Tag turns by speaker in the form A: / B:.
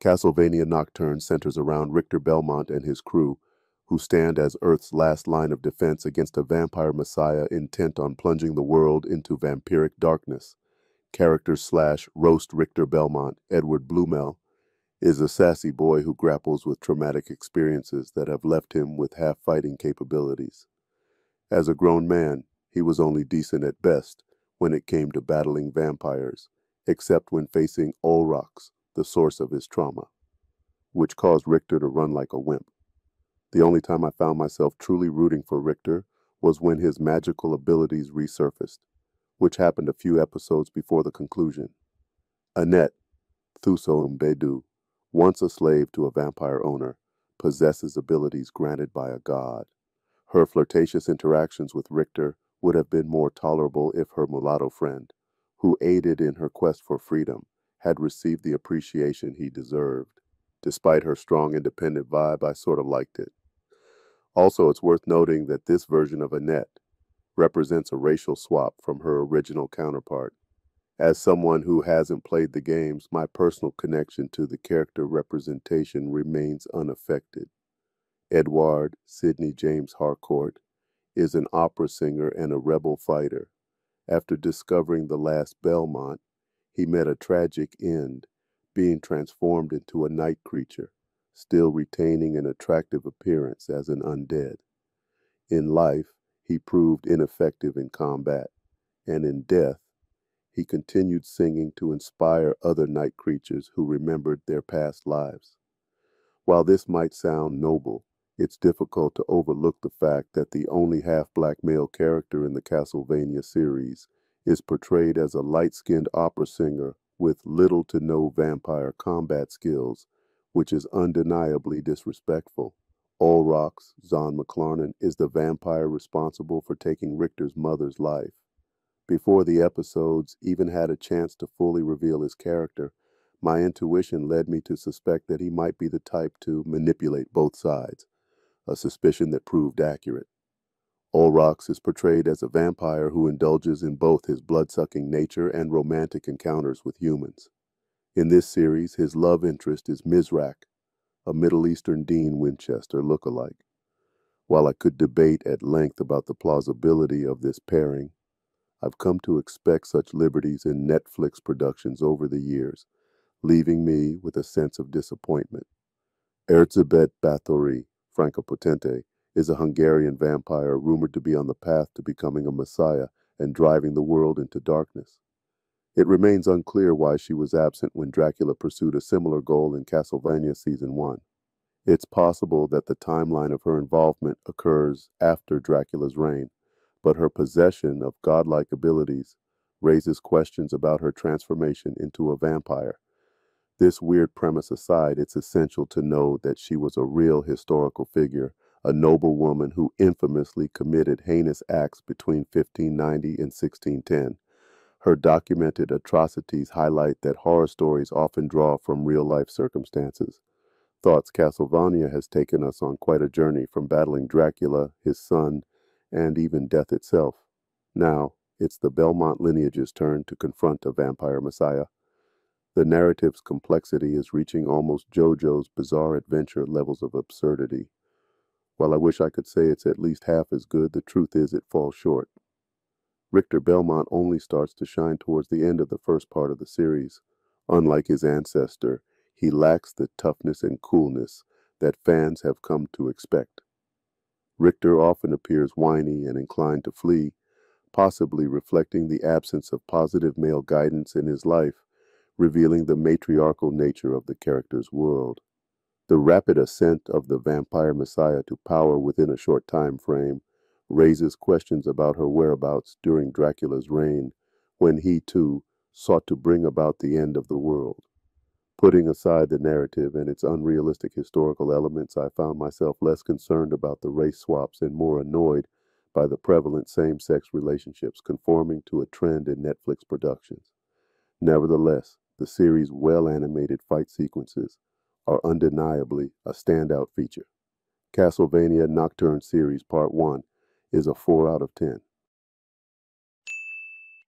A: Castlevania Nocturne centers around Richter Belmont and his crew, who stand as Earth's last line of defense against a vampire messiah intent on plunging the world into vampiric darkness. Character slash roast Richter Belmont, Edward Bluemel, is a sassy boy who grapples with traumatic experiences that have left him with half fighting capabilities. As a grown man, he was only decent at best when it came to battling vampires, except when facing Olrox, the source of his trauma, which caused Richter to run like a wimp. The only time I found myself truly rooting for Richter was when his magical abilities resurfaced, which happened a few episodes before the conclusion. Annette, Thuso Mbedu, once a slave to a vampire owner, possesses abilities granted by a god. Her flirtatious interactions with Richter would have been more tolerable if her mulatto friend, who aided in her quest for freedom, had received the appreciation he deserved. Despite her strong independent vibe, I sort of liked it. Also, it's worth noting that this version of Annette represents a racial swap from her original counterpart. As someone who hasn't played the games, my personal connection to the character representation remains unaffected. Edouard Sydney James Harcourt is an opera singer and a rebel fighter. After discovering the last Belmont, he met a tragic end, being transformed into a night creature, still retaining an attractive appearance as an undead. In life, he proved ineffective in combat, and in death, he continued singing to inspire other night creatures who remembered their past lives. While this might sound noble, it's difficult to overlook the fact that the only half black male character in the Castlevania series is portrayed as a light skinned opera singer with little to no vampire combat skills, which is undeniably disrespectful. Olrox, Zahn McClarnon, is the vampire responsible for taking Richter's mother's life. Before the episodes even had a chance to fully reveal his character, my intuition led me to suspect that he might be the type to manipulate both sides, a suspicion that proved accurate. Olrox is portrayed as a vampire who indulges in both his blood-sucking nature and romantic encounters with humans. In this series, his love interest is Mizrak, a Middle Eastern Dean Winchester look-alike. While I could debate at length about the plausibility of this pairing, I've come to expect such liberties in Netflix productions over the years, leaving me with a sense of disappointment. Erzsébet Bathory, Franka Potente, is a Hungarian vampire rumored to be on the path to becoming a messiah and driving the world into darkness. It remains unclear why she was absent when Dracula pursued a similar goal in Castlevania Season 1. It's possible that the timeline of her involvement occurs after Dracula's reign, but her possession of godlike abilities raises questions about her transformation into a vampire. This weird premise aside, it's essential to know that she was a real historical figure, a noble woman who infamously committed heinous acts between 1590 and 1610. Her documented atrocities highlight that horror stories often draw from real life circumstances. Thoughts Castlevania has taken us on quite a journey from battling Dracula, his son, and even death itself. Now, it's the Belmont lineage's turn to confront a vampire messiah. The narrative's complexity is reaching almost JoJo's bizarre adventure levels of absurdity. While I wish I could say it's at least half as good, the truth is it falls short. Richter Belmont only starts to shine towards the end of the first part of the series. Unlike his ancestor, he lacks the toughness and coolness that fans have come to expect. Richter often appears whiny and inclined to flee, possibly reflecting the absence of positive male guidance in his life, revealing the matriarchal nature of the character's world. The rapid ascent of the vampire messiah to power within a short time frame raises questions about her whereabouts during Dracula's reign, when he, too, sought to bring about the end of the world. Putting aside the narrative and its unrealistic historical elements, I found myself less concerned about the race swaps and more annoyed by the prevalent same sex relationships conforming to a trend in Netflix productions. Nevertheless, the series' well animated fight sequences are undeniably a standout feature. Castlevania Nocturne Series Part 1 is a 4 out of 10.